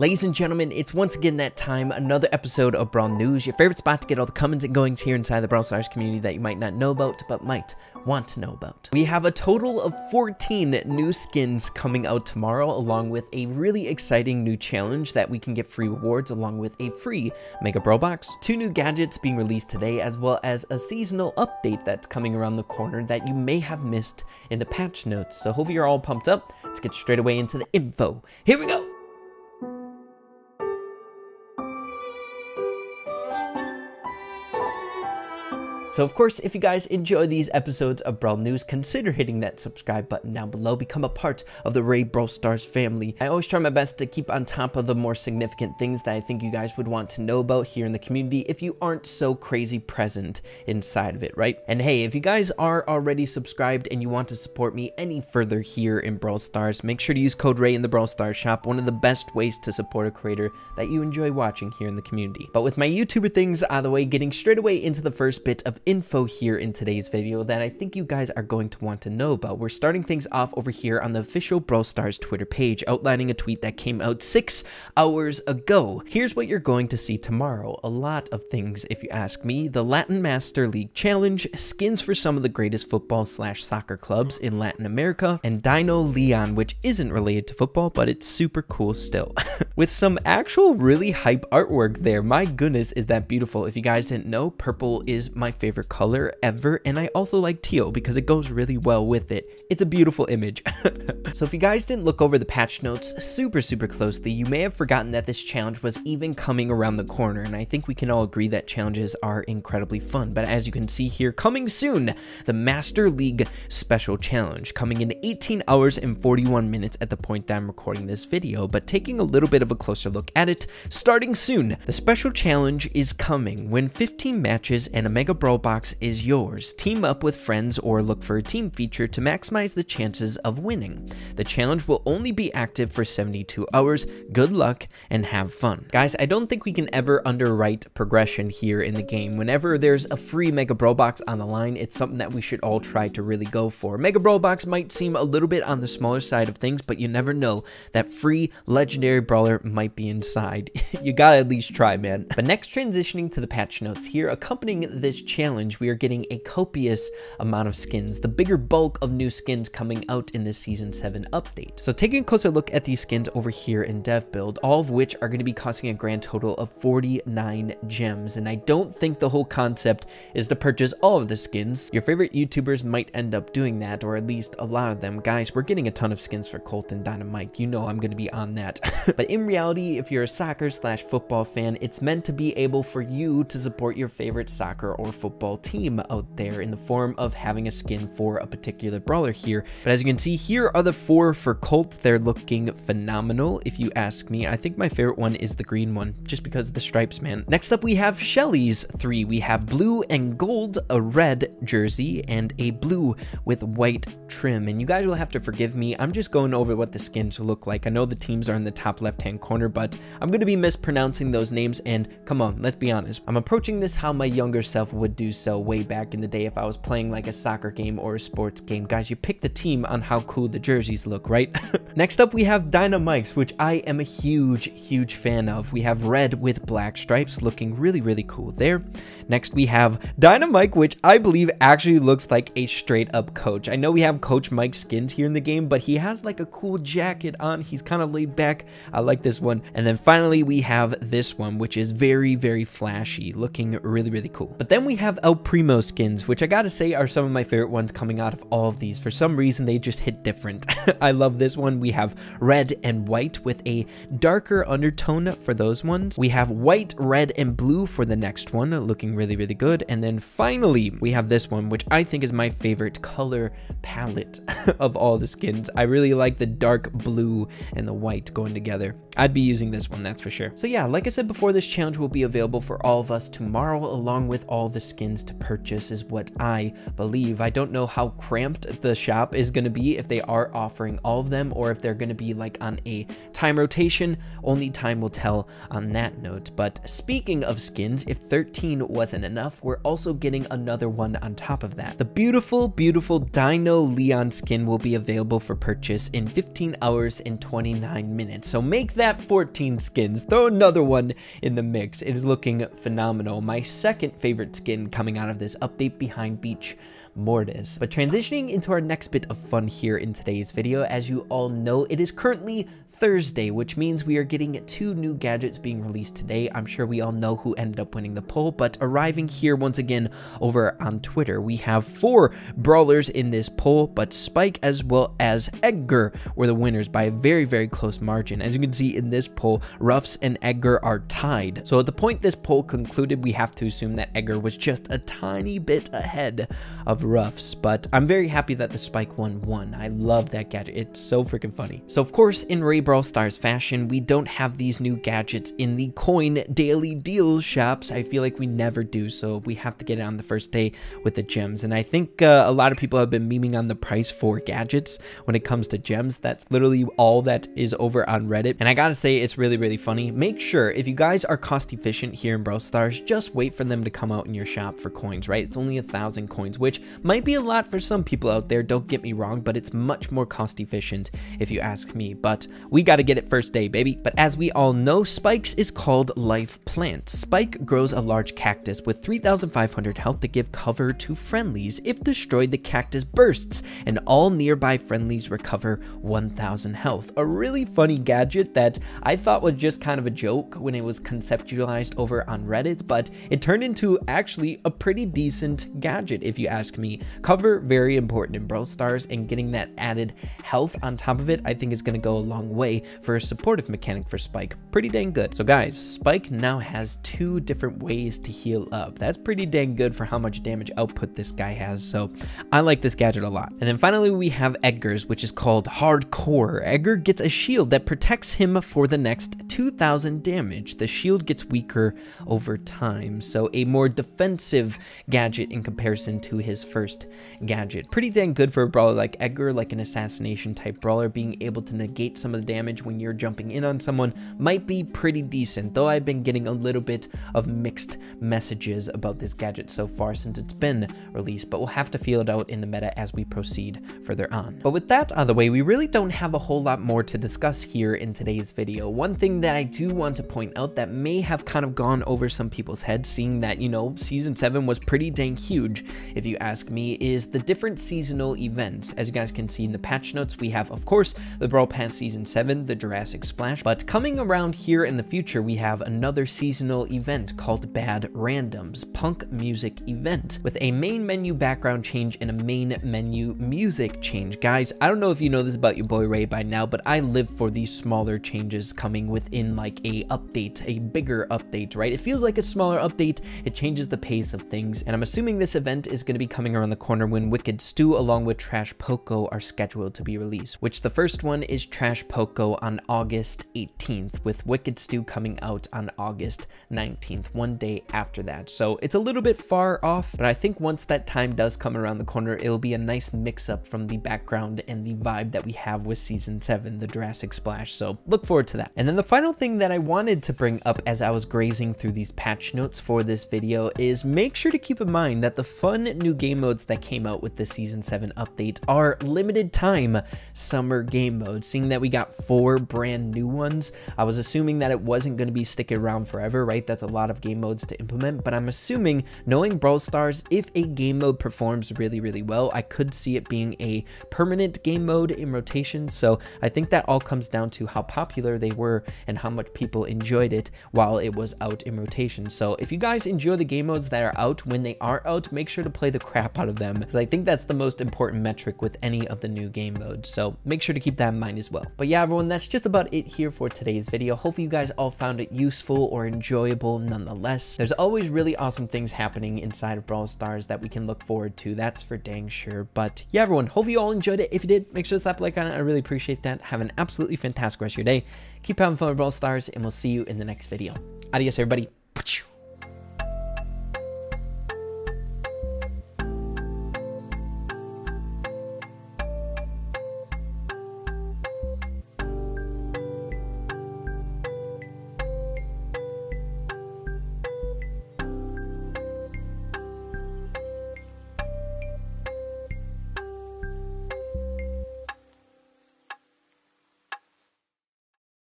Ladies and gentlemen, it's once again that time, another episode of Brawl News, your favorite spot to get all the comings and goings here inside the Brawl Stars community that you might not know about, but might want to know about. We have a total of 14 new skins coming out tomorrow, along with a really exciting new challenge that we can get free rewards, along with a free Mega Brawl Box, two new gadgets being released today, as well as a seasonal update that's coming around the corner that you may have missed in the patch notes. So hopefully you're all pumped up. Let's get straight away into the info. Here we go! So of course, if you guys enjoy these episodes of Brawl News, consider hitting that subscribe button down below, become a part of the Rey Brawl Stars family. I always try my best to keep on top of the more significant things that I think you guys would want to know about here in the community if you aren't so crazy present inside of it, right? And hey, if you guys are already subscribed and you want to support me any further here in Brawl Stars, make sure to use code REY in the Brawl Stars shop, one of the best ways to support a creator that you enjoy watching here in the community. But with my YouTuber things out of the way, getting straight away into the first bit of info here in today's video that I think you guys are going to want to know about. We're starting things off over here on the official Brawl Stars Twitter page, outlining a tweet that came out six hours ago. Here's what you're going to see tomorrow. A lot of things, if you ask me. The Latin Master League Challenge, skins for some of the greatest football slash soccer clubs in Latin America, and Dino Leon, which isn't related to football, but it's super cool still. With some actual really hype artwork there. My goodness, is that beautiful. If you guys didn't know, purple is my favorite color ever, and I also like teal because it goes really well with it. It's a beautiful image. so if you guys didn't look over the patch notes super, super closely, you may have forgotten that this challenge was even coming around the corner, and I think we can all agree that challenges are incredibly fun. But as you can see here, coming soon, the Master League Special Challenge, coming in 18 hours and 41 minutes at the point that I'm recording this video, but taking a little bit of a closer look at it, starting soon, the Special Challenge is coming. when 15 matches and a Mega Brawl Box is yours. Team up with friends or look for a team feature to maximize the chances of winning. The challenge will only be active for 72 hours. Good luck and have fun. Guys, I don't think we can ever underwrite progression here in the game. Whenever there's a free Mega Brawl Box on the line, it's something that we should all try to really go for. Mega Brawl Box might seem a little bit on the smaller side of things, but you never know. That free legendary brawler might be inside. you gotta at least try, man. But next, transitioning to the patch notes here, accompanying this challenge, we are getting a copious amount of skins, the bigger bulk of new skins coming out in this Season 7 update. So taking a closer look at these skins over here in Dev Build, all of which are going to be costing a grand total of 49 gems, and I don't think the whole concept is to purchase all of the skins. Your favorite YouTubers might end up doing that, or at least a lot of them. Guys, we're getting a ton of skins for Colt and Dynamite. You know I'm going to be on that. but in reality, if you're a soccer slash football fan, it's meant to be able for you to support your favorite soccer or football team out there in the form of having a skin for a particular brawler here. But as you can see, here are the four for Colt. They're looking phenomenal, if you ask me. I think my favorite one is the green one, just because of the stripes, man. Next up, we have Shelly's three. We have blue and gold, a red jersey, and a blue with white trim. And you guys will have to forgive me. I'm just going over what the skins look like. I know the teams are in the top left-hand corner, but I'm going to be mispronouncing those names. And come on, let's be honest. I'm approaching this how my younger self would do so way back in the day if I was playing like a soccer game or a sports game. Guys, you pick the team on how cool the jerseys look, right? Next up, we have Dynamikes, which I am a huge, huge fan of. We have red with black stripes looking really, really cool there. Next, we have Dynamike, which I believe actually looks like a straight up coach. I know we have Coach Mike skins here in the game, but he has like a cool jacket on. He's kind of laid back. I like this one. And then finally, we have this one, which is very, very flashy, looking really, really cool. But then we have El Primo skins, which I gotta say are some of my favorite ones coming out of all of these. For some reason, they just hit different. I love this one. We have red and white with a darker undertone for those ones. We have white, red, and blue for the next one, looking really, really good. And then finally, we have this one, which I think is my favorite color palette of all the skins. I really like the dark blue and the white going together. I'd be using this one, that's for sure. So yeah, like I said before, this challenge will be available for all of us tomorrow, along with all the skins skins to purchase is what I believe. I don't know how cramped the shop is going to be if they are offering all of them or if they're going to be like on a time rotation. Only time will tell on that note. But speaking of skins, if 13 wasn't enough, we're also getting another one on top of that. The beautiful, beautiful Dino Leon skin will be available for purchase in 15 hours and 29 minutes. So make that 14 skins. Throw another one in the mix. It is looking phenomenal. My second favorite skin coming out of this update behind Beach Mortis. But transitioning into our next bit of fun here in today's video, as you all know, it is currently Thursday, which means we are getting two new gadgets being released today. I'm sure we all know who ended up winning the poll, but arriving here once again over on Twitter, we have four brawlers in this poll, but Spike as well as Edgar were the winners by a very, very close margin. As you can see in this poll, Ruffs and Edgar are tied. So at the point this poll concluded, we have to assume that Edgar was just a tiny bit ahead of Ruffs, but I'm very happy that the Spike one won. I love that gadget. It's so freaking funny. So of course, in Rey Brawl Stars fashion, we don't have these new gadgets in the coin daily deals shops. I feel like we never do, so we have to get it on the first day with the gems. And I think uh, a lot of people have been memeing on the price for gadgets when it comes to gems. That's literally all that is over on Reddit. And I gotta say, it's really, really funny. Make sure if you guys are cost efficient here in Brawl Stars, just wait for them to come out in your shop for coins, right? It's only a thousand coins, which might be a lot for some people out there, don't get me wrong, but it's much more cost efficient if you ask me. But we got to get it first day, baby. But as we all know, Spikes is called Life Plant. Spike grows a large cactus with 3,500 health to give cover to friendlies. If destroyed, the cactus bursts, and all nearby friendlies recover 1,000 health. A really funny gadget that I thought was just kind of a joke when it was conceptualized over on Reddit, but it turned into actually a pretty decent gadget, if you ask me. Cover, very important in Brawl Stars, and getting that added health on top of it, I think is to go a long way way for a supportive mechanic for Spike. Pretty dang good. So guys, Spike now has two different ways to heal up. That's pretty dang good for how much damage output this guy has. So I like this gadget a lot. And then finally we have Edgar's, which is called Hardcore. Edgar gets a shield that protects him for the next 2000 damage. The shield gets weaker over time. So a more defensive gadget in comparison to his first gadget. Pretty dang good for a brawler like Edgar, like an assassination type brawler, being able to negate some of the damage when you're jumping in on someone might be pretty decent, though I've been getting a little bit of mixed messages about this gadget so far since it's been released, but we'll have to feel it out in the meta as we proceed further on. But with that out of the way, we really don't have a whole lot more to discuss here in today's video. One thing that I do want to point out that may have kind of gone over some people's heads, seeing that, you know, Season 7 was pretty dang huge, if you ask me, is the different seasonal events. As you guys can see in the patch notes, we have, of course, the Brawl Pass Season 7 7, the Jurassic Splash. But coming around here in the future, we have another seasonal event called Bad Randoms, punk music event, with a main menu background change and a main menu music change. Guys, I don't know if you know this about your boy Rey by now, but I live for these smaller changes coming within like a update, a bigger update, right? It feels like a smaller update, it changes the pace of things, and I'm assuming this event is going to be coming around the corner when Wicked Stew along with Trash Poco are scheduled to be released, which the first one is Trash Poco on August 18th, with Wicked Stew coming out on August 19th, one day after that. So it's a little bit far off, but I think once that time does come around the corner, it'll be a nice mix up from the background and the vibe that we have with Season 7, the Jurassic Splash. So look forward to that. And then the final thing that I wanted to bring up as I was grazing through these patch notes for this video is make sure to keep in mind that the fun new game modes that came out with the Season 7 update are limited time summer game modes, seeing that we got four brand new ones. I was assuming that it wasn't going to be sticking around forever, right? That's a lot of game modes to implement, but I'm assuming, knowing Brawl Stars, if a game mode performs really, really well, I could see it being a permanent game mode in rotation. So I think that all comes down to how popular they were and how much people enjoyed it while it was out in rotation. So if you guys enjoy the game modes that are out when they are out, make sure to play the crap out of them because I think that's the most important metric with any of the new game modes. So make sure to keep that in mind as well. But yeah, everyone, that's just about it here for today's video. Hopefully you guys all found it useful or enjoyable nonetheless. There's always really awesome things happening inside of Brawl Stars that we can look forward to. That's for dang sure. But yeah, everyone, hopefully you all enjoyed it. If you did, make sure to slap a like on it. I really appreciate that. Have an absolutely fantastic rest of your day. Keep having fun with Brawl Stars, and we'll see you in the next video. Adios, everybody.